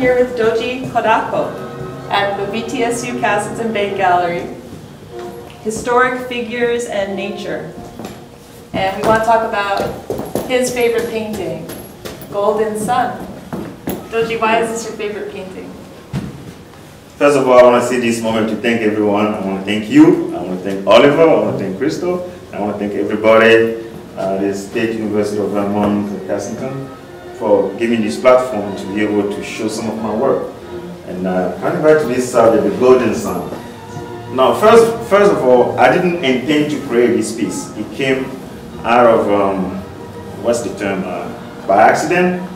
Here with Dodji Koudakpo at the BTSU VTSU Castleton Bank Gallery. Historic figures and nature. And we want to talk about his favorite painting, Golden Sun. Dodji, why is this your favorite painting? First of all, I want to take this moment to thank everyone. I want to thank you. I want to thank Oliver. I want to thank Crystal. I want to thank everybody at the State University of Vermont, Castleton, for giving this platform to be able to show some of my work. And uh, back to this subject, the Golden Sun. Now, first, first of all, I didn't intend to create this piece. It came out of, um, what's the term, uh, by accident.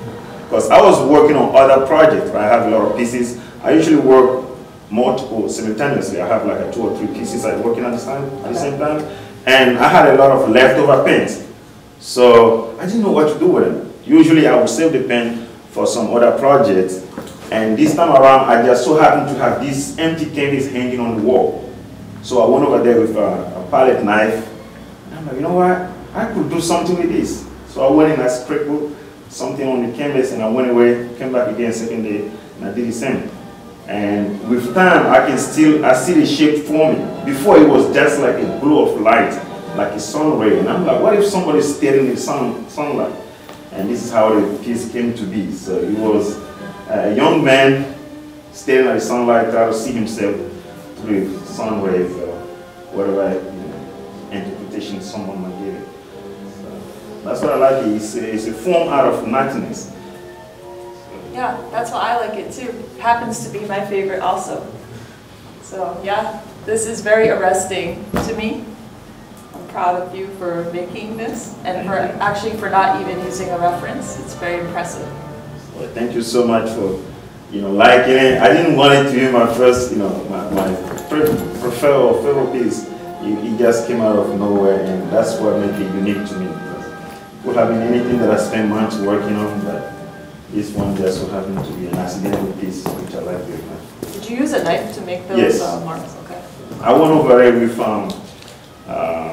Because I was working on other projects. I have a lot of pieces. I usually work multiple simultaneously. I have like a two or three pieces I'm working at the, time, at the same time. And I had a lot of leftover paints. So I didn't know what to do with them. Usually I would save the pen for some other projects. And this time around, I just so happened to have this empty canvas hanging on the wall. So I went over there with a, a palette knife. And I'm like, you know what? I could do something with this. So I went in, I scribbled something on the canvas and I went away, came back again second day, and I did the same. And with time, I can still, I see the shape forming. Before it was just like a glow of light, like a sun ray. And I'm like, what if somebody's staring in sun, sunlight? And this is how the piece came to be. So it was a young man staring at the sunlight, trying to see himself through the sun or whatever you know, interpretation someone might give it. So that's what I like. It's a, it's a form out of nothingness. Yeah, that's why I like it too. Happens to be my favorite also. So yeah, this is very arresting to me. Proud of you for making this and for actually for not even using a reference. It's very impressive. Well, thank you so much for, you know, liking it. I didn't want it to be my first, you know, my, my preferred or favorite piece. It, it, just came out of nowhere and that's what made it unique to me. It would have been anything that I spent months working on, but this one just so happened to be an accidental piece, which I like very much. Did you use a knife to make those yes. uh, marks? Okay. I went over it with, um, um,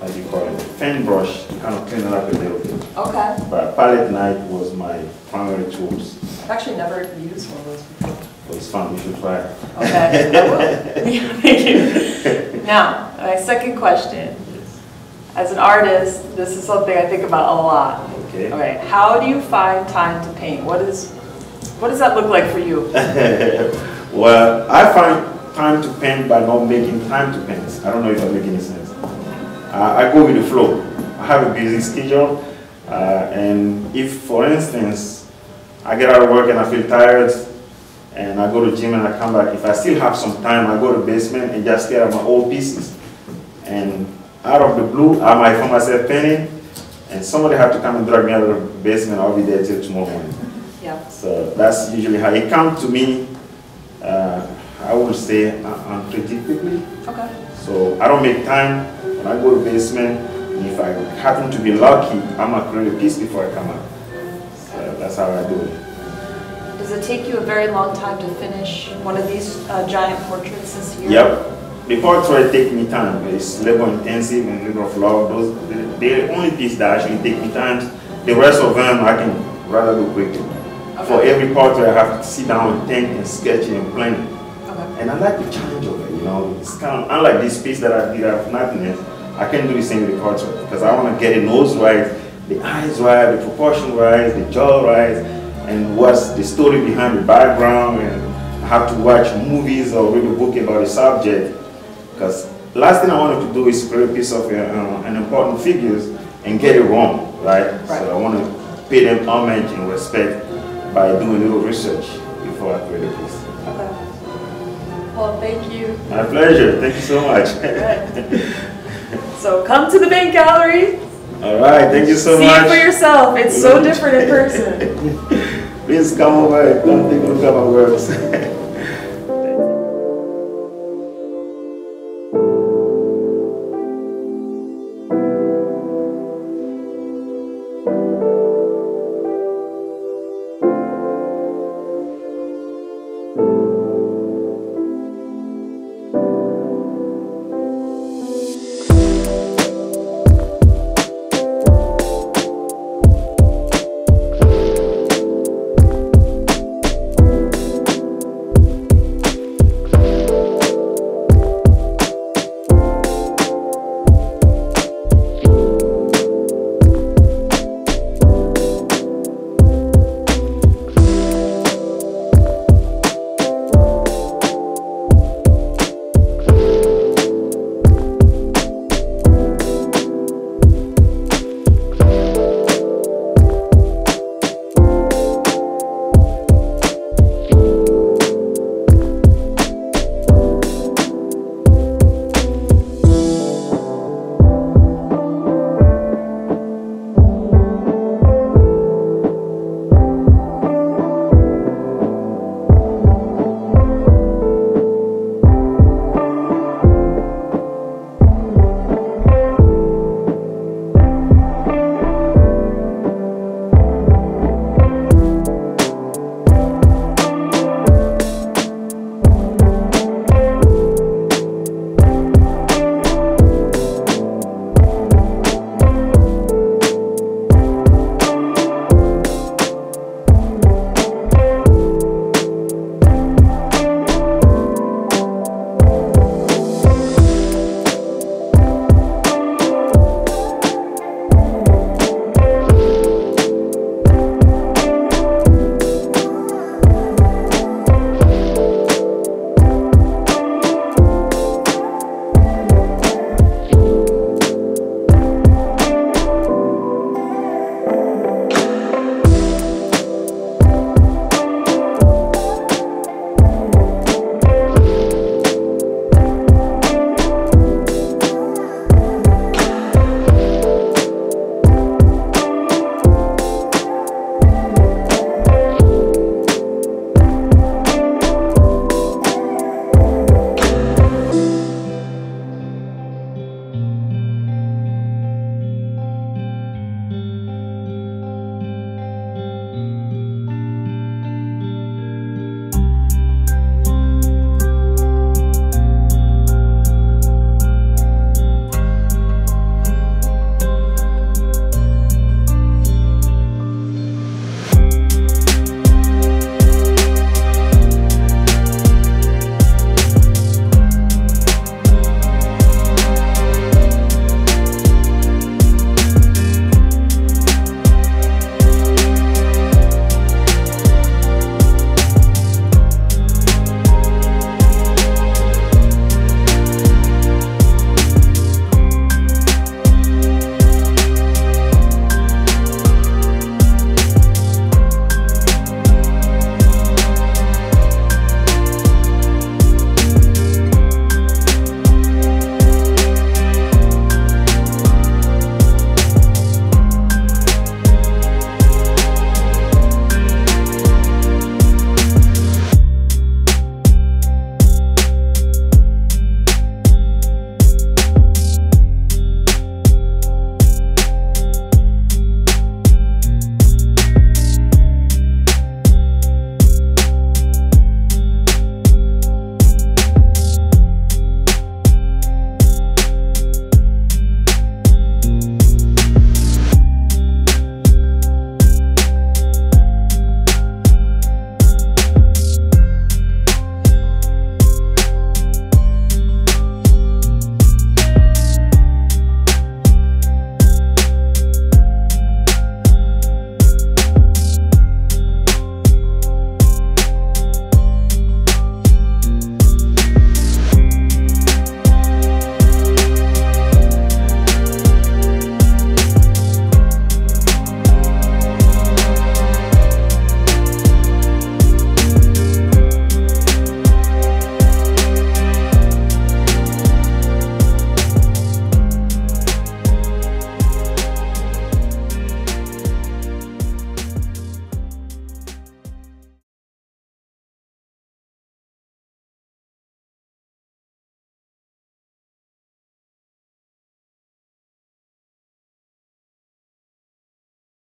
how do you call it, fan brush to kind of clean it up a little bit. Okay. But palette knife was my primary tools. I've actually never used one of those before. Well, it's fun, you should try it. Okay, I will. Thank you. Now, my second question. As an artist, this is something I think about a lot. Okay. All right. How do you find time to paint? What is, what does that look like for you? well, I find time to paint by not making time to paint. I don't know if I'm making sense. Uh, I go with the flow. I have a busy schedule, uh, and if, for instance, I get out of work and I feel tired, and I go to gym and I come back, if I still have some time, I go to basement and just stare at my old pieces. And out of the blue, I might find myself painting, and somebody had to come and drag me out of the basement. I'll be there till tomorrow morning. Yeah. So that's usually how it comes to me. Uh, I would say unpredictably. Okay. So I don't make time when I go to basement. If I happen to be lucky, I'm gonna create a piece before I come out. So that's how I do it. Does it take you a very long time to finish one of these uh, giant portraits this year? Yep. The portrait take me time. It's labor intensive and labor of love. Those the only piece that actually take me time. The rest of them I can rather do quickly. Okay. For every portrait, I have to sit down and think and sketch and plan. And I like the challenge of it. You know, it's kind of unlike this piece that I did out of nothingness. I can't do the same with the portrait because I want to get the nose right, the eyes right, the proportion right, the jaw right, and what's the story behind the background. And I have to watch movies or read a book about the subject because last thing I wanted to do is create a piece of uh, an important figures and get it wrong, right? right? So I want to pay them homage and respect by doing a little research before I create a piece. Well, thank you. My pleasure. Thank you so much. so come to the Bank Gallery. All right. Thank you so See much. See it for yourself. It's so different in person. Please come over. Don't think look at my works.